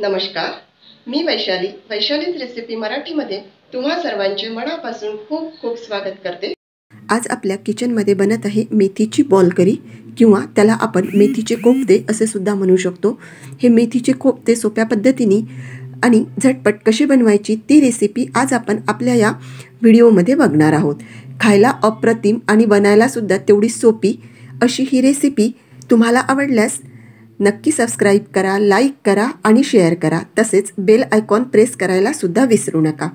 नमस्कार. मी वैशाली. वैशालीज रेसिपी मराठीमध्ये तुम्हा सर्वांचे मनापासून खूप खूप स्वागत करते. आज आपल्या किचनमध्ये बनत आहे मेथीची बॉल करी किंवा त्याला आपण मेथीचे कोफ्ते असे सुद्धा म्हणू शकतो. हे मेथीचे कोफ्ते सोप्या पद्धतीने आणि झटपट कशी बनवायची ती रेसिपी आज आपण आपल्या या व्हिडिओमध्ये बघणार आहोत. खायला अप्रतिम आणि बनायलासुद्धा तेवढी सोपी अशी ही रेसिपी तुम्हाला आवडल्यास नक्की सबस्क्राईब करा लाईक करा आणि शेअर करा. तसेच बेल आयकॉन प्रेस करायला सुद्धा विसरू नका.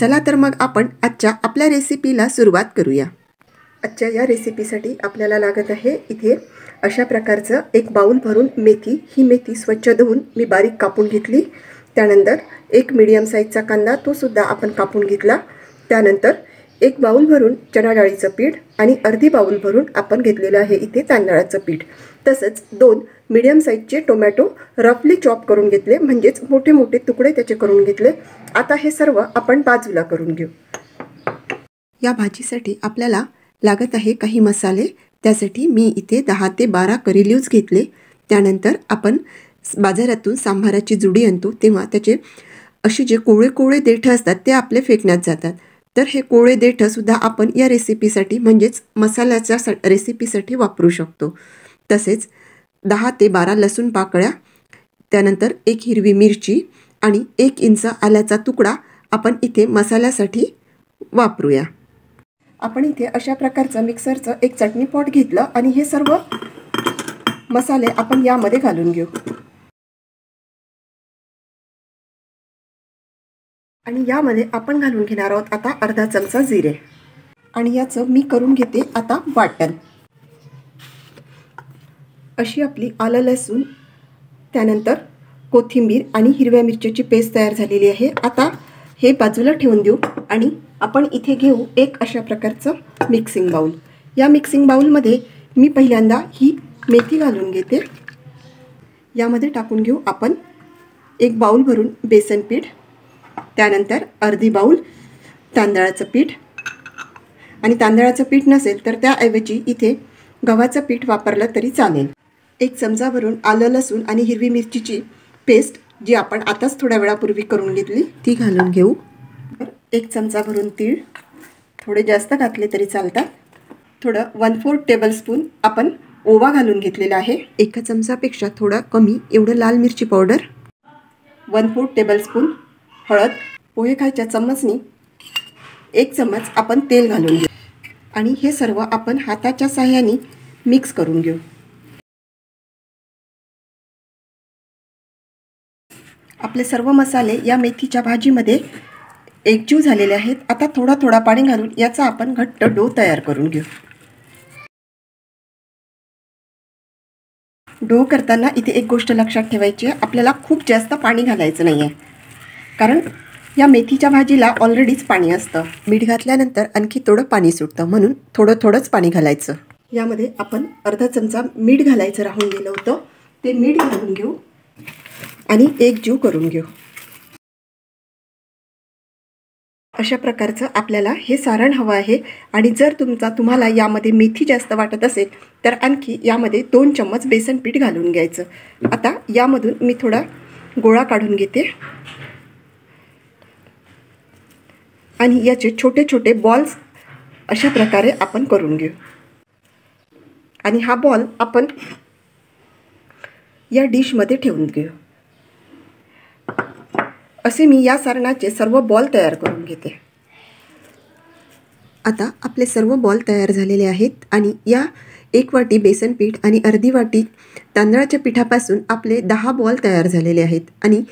चला तर मग आपण आजच्या आपल्या रेसिपीला सुरुवात करूया. आजच्या या रेसिपीसाठी आपल्याला लागत आहे इथे अशा प्रकारचं एक बाऊल भरून मेथी. ही मेथी स्वच्छ धुवून मी बारीक कापून घेतली. त्यानंतर एक मीडियम साईजचा कांदा तो सुद्धा आपण कापून घेतला. त्यानंतर एक बाऊल भरून चणा डाळीचं पीठ आणि अर्धी बाऊल भरून आपण घेतलेलं आहे इथे तांदळाचं पीठ. तसंच दोन मिडियम साईजचे टोमॅटो रफली चॉप करून घेतले म्हणजेच मोठे मोठे तुकडे त्याचे करून घेतले. आता हे सर्व आपण बाजूला करून घेऊ. या भाजीसाठी आपल्याला लागत आहे काही मसाले. त्यासाठी मी इथे दहा ते बारा करी लिव्ज घेतले. त्यानंतर आपण बाजारातून सांभाराची जुडी आणतो. तेव्हा त्याचे असे जे कोवळे कोवळे देठं असतात ते आपले फेकण्यात जातात. तर हे कोळे देठंसुद्धा आपण या रेसिपीसाठी म्हणजेच मसाल्याच्या स रेसिपीसाठी वापरू शकतो. तसेच दहा ते बारा लसूण पाकळ्या त्यानंतर एक हिरवी मिरची आणि एक इंच आल्याचा तुकडा आपण इथे मसाल्यासाठी वापरूया. आपण इथे अशा प्रकारचं मिक्सरचं एक चटणी पॉट घेतलं आणि हे सर्व मसाले आपण यामध्ये घालून घेऊ. आणि यामध्ये आपण घालून घेणार आहोत आता अर्धा चमचा जिरे. आणि याचं मी करून घेते आता वाटण. अशी आपली आलं लसूण त्यानंतर कोथिंबीर आणि हिरव्या मिरच्याची पेस्ट तयार झालेली आहे. आता हे बाजूला ठेवून देऊ आणि आपण इथे घेऊ एक अशा प्रकारचं मिक्सिंग बाऊल या मिक्सिंग बाऊलमध्ये मी पहिल्यांदा ही मेथी घालून घेते. यामध्ये टाकून घेऊ आपण एक बाऊल भरून बेसन पीठ. त्यानंतर अर्धी बाऊल तांदळाचं पीठ. आणि तांदळाचं पीठ नसेल तर त्याऐवजी इथे गव्हाचं पीठ वापरलं तरी चालेल. एक चमचा भरून आलं लसूण आणि हिरवी मिरचीची पेस्ट जी आपण आताच थोड्या वेळापूर्वी करून घेतली ती घालून घेऊ. एक चमचा भरून तीळ. थोडे जास्त घातले तरी चालतात. थोडं वन फोर्थ टेबलस्पून आपण ओवा घालून घेतलेला आहे. एका चमचापेक्षा थोडा कमी एवढं लाल मिरची पावडर वन फोर्थ टेबलस्पून हळद पोहे खायच्या चम्मचनी एक चम्मच आपण तेल घालून घेऊ. आणि हे सर्व आपण हाताच्या साह्याने मिक्स करून घेऊ. आपले सर्व मसाले या मेथीच्या भाजीमध्ये एकजीव झालेले आहेत. आता थोडा थोडा पाणी घालून याचा आपण घट्ट डो तयार करून घेऊ. डो करताना इथे एक गोष्ट लक्षात ठेवायची आहे. आपल्याला खूप जास्त पाणी घालायचं नाही आहे कारण या मेथीच्या भाजीला ऑलरेडीच पाणी असतं. मीठ घातल्यानंतर आणखी थोडं पाणी सुटतं. म्हणून थोडं थोडंच पाणी घालायचं. यामध्ये आपण अर्धा चमचा मीठ घालायचं राहून गेलं होतं. ते मीठ घालून घेऊ आणि एक जीव करून घेऊ. अशा प्रकारचं आपल्याला हे सारण हवं आहे. आणि जर तुमचा तुम्हाला यामध्ये मेथी जास्त वाटत असेल तर आणखी यामध्ये दोन चम्मच बेसन पीठ घालून घ्यायचं. आता यामधून मी थोडा गोळा काढून घेते. आणि याचे छोटे छोटे बॉल्स अशा प्रकारे आपण करून घेऊ. आणि हा बॉल आपण या डिशमध्ये ठेवून घेऊ. असे मी या सारणाचे सर्व बॉल तयार करून घेते. आता आपले सर्व बॉल तयार झालेले आहेत आणि या एक वाटी बेसन पीठ आणि अर्धी वाटी तांदळाच्या पिठापासून आपले दहा बॉल तयार झालेले आहेत. आणि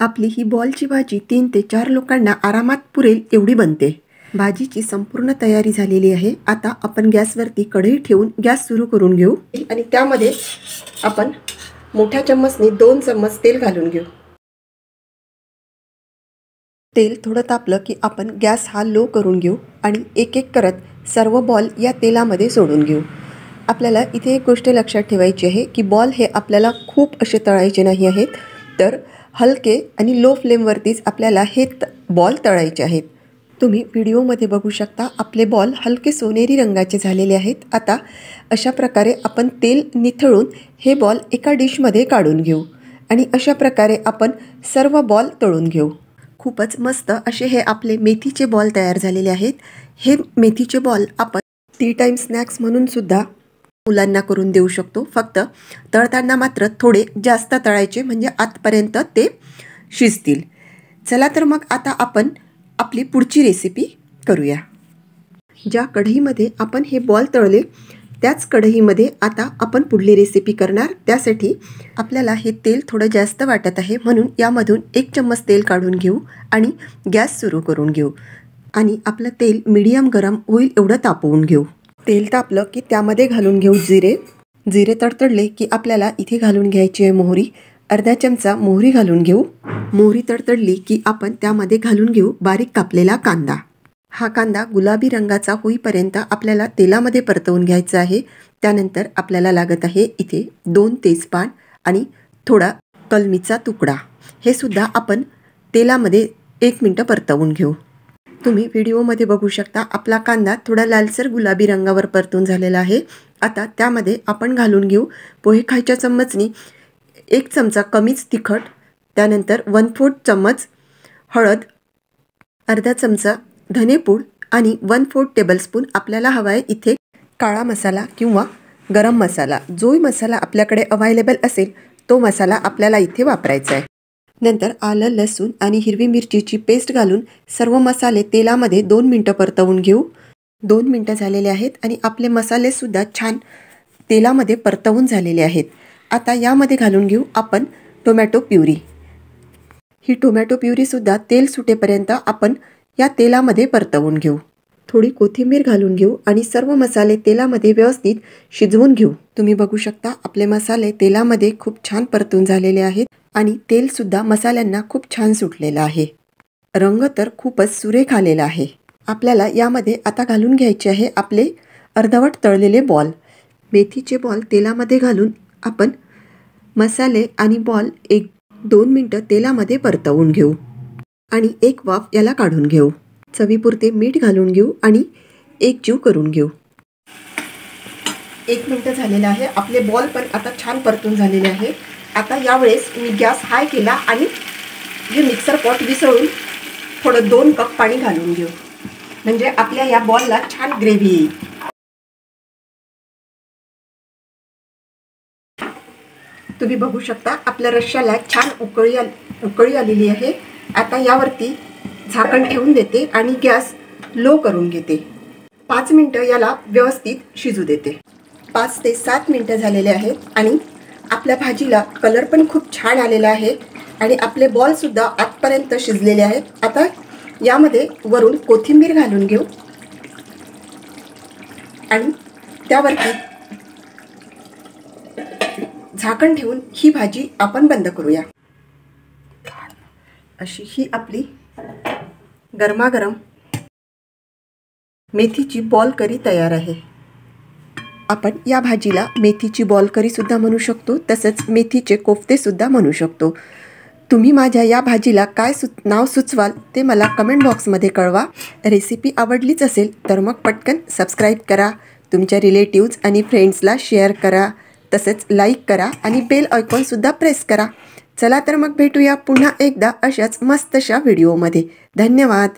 आपली ही बॉलची भाजी तीन ते चार लोकांना आरामात पुरेल एवढी बनते. भाजीची संपूर्ण तयारी झालेली आहे. आता आपण गॅसवरती कढई ठेवून गॅस सुरू करून घेऊ. आणि त्यामध्ये आपण मोठ्या चम्मचने दोन चम्मच तेल घालून घेऊ. तेल थोडं तापलं की आपण गॅस हा लो करून घेऊ आणि एक एक करत सर्व बॉल या तेलामध्ये सोडून घेऊ. आपल्याला इथे एक गोष्ट लक्षात ठेवायची आहे की बॉल हे आपल्याला खूप असे तळायचे नाही आहेत. तर हलके आणि लो फ्लेमवरतीच आपल्याला हे त बॉल तळायचे आहेत. तुम्ही व्हिडिओमध्ये बघू शकता आपले बॉल हलके सोनेरी रंगाचे झालेले आहेत. आता अशा प्रकारे आपण तेल निथळून हे बॉल एका डिशमध्ये काढून घेऊ आणि अशा प्रकारे आपण सर्व बॉल तळून घेऊ. खूपच मस्त असे हे आपले मेथीचे बॉल तयार झालेले आहेत. हे मेथीचे बॉल आपण टी टाईम स्नॅक्स म्हणून सुद्धा मुलांना करून देऊ शकतो. फक्त तळताना मात्र थोडे जास्त तळायचे म्हणजे आतपर्यंत ते शिजतील. चला तर मग आता आपण आपली पुढची रेसिपी करूया. ज्या कढईमध्ये आपण हे बॉल तळले त्याच कढईमध्ये आता आपण पुढली रेसिपी करणार. त्यासाठी आपल्याला हे तेल थोडं जास्त वाटत आहे म्हणून यामधून एक चम्मच तेल काढून घेऊ आणि गॅस सुरू करून घेऊ. आणि आपलं तेल मीडियम गरम होईल एवढं तापवून घेऊ. तेल तापलं की त्यामध्ये घालून घेऊ जिरे. जिरे तडतडले की आपल्याला इथे घालून घ्यायची आहे मोहरी. अर्धा चमचा मोहरी घालून घेऊ. मोहरी तडतडली की आपण त्यामध्ये घालून घेऊ बारीक कापलेला कांदा. हा कांदा गुलाबी रंगाचा होईपर्यंत आपल्याला तेलामध्ये परतवून घ्यायचा आहे. त्यानंतर आपल्याला लागत आहे इथे दोन तेजपान आणि थोडा कलमीचा तुकडा. हे सुद्धा आपण तेलामध्ये एक मिनटं परतवून घेऊ. तुम्ही व्हिडिओमध्ये बघू शकता आपला कांदा थोडा लालसर गुलाबी रंगावर परतून झालेला आहे. आता त्यामध्ये आपण घालून घेऊ पोहे खायच्या चम्मचनी एक चमचा कमीच तिखट त्यानंतर वन फोर्थ चम्मच हळद अर्धा चमचा धनेपूड आणि वन फोर्थ टेबलस्पून आपल्याला हवा आहे इथे काळा मसाला किंवा गरम मसाला. जोही मसाला आपल्याकडे अवायलेबल असेल तो मसाला आपल्याला इथे वापरायचा आहे. नंतर आलं लसूण आणि हिरवी मिरचीची पेस्ट घालून सर्व मसाले तेलामध्ये दोन मिनटं परतवून घेऊ. दोन मिनटं झालेले आहेत आणि आपले मसालेसुद्धा छान तेलामध्ये परतवून झालेले आहेत. आता यामध्ये घालून घेऊ आपण टोमॅटो प्युरी. ही टोमॅटो प्युरीसुद्धा तेल सुटेपर्यंत आपण या तेलामध्ये परतवून घेऊ. थोडी कोथिंबीर घालून घेऊ आणि सर्व मसाले तेलामध्ये व्यवस्थित शिजवून घेऊ. तुम्ही बघू शकता आपले मसाले तेलामध्ये खूप छान परतून झालेले आहेत आणि तेलसुद्धा मसाल्यांना खूप छान सुटलेलं आहे. रंग तर खूपच सुरेख आलेला आहे. आपल्याला यामध्ये आता घालून घ्यायचे आहे आपले अर्धवट तळलेले बॉल. मेथीचे बॉल तेलामध्ये घालून आपण मसाले आणि बॉल एक दोन मिनटं तेलामध्ये परतवून घेऊ आणि एक वाफ याला काढून घेऊ. चवीपुरते मीठ घालून घेऊ आणि एक जीव करून घेऊ. एक मिनटं झालेलं आहे. आपले बॉल पण आता छान परतून झालेले आहे आता यावेळेस मी गॅस हाय केला आणि हे मिक्सर पॉट विसळून थोडं दोन कप पाणी घालून घेऊ. म्हणजे आपल्या या बॉलला छान ग्रेव्ही येईल. तुम्ही बघू शकता आपल्या रश्श्याला छान उकळी उकळी आलेली आहे. आता यावरती झाकण ठेवून देते आणि गॅस लो करून घेते. पाच मिनटं याला व्यवस्थित शिजू देते. पाच ते सात मिनटं झालेले आहेत आणि आपल्या भाजीला कलर पण खूप छान आलेला आहे आणि आपले बॉलसुद्धा आतपर्यंत शिजलेले आहेत. आता यामध्ये वरून कोथिंबीर घालून घेऊ. आणि त्यावरती झाकण ठेवून ही भाजी आपण बंद करूया. अशी ही आपली गरमागरम मेथीची बॉल करी तयार आहे. आपण या भाजीला मेथीची बॉल करीसुद्धा म्हणू शकतो तसंच मेथीचे कोफ्तेसुद्धा म्हणू शकतो. तुम्ही माझ्या या भाजीला काय सु नाव सुचवाल ते मला कमेंट बॉक्समध्ये कळवा. रेसिपी आवडलीच असेल तर मग पटकन सबस्क्राईब करा. तुमच्या रिलेटिव्ज आणि फ्रेंड्सला शेअर करा. तसेच लाईक करा आणि बेल आयकॉनसुद्धा प्रेस करा. चला तर मग भेटूया पुन्हा एकदा अशाच मस्तशा व्हिडिओमध्ये. धन्यवाद.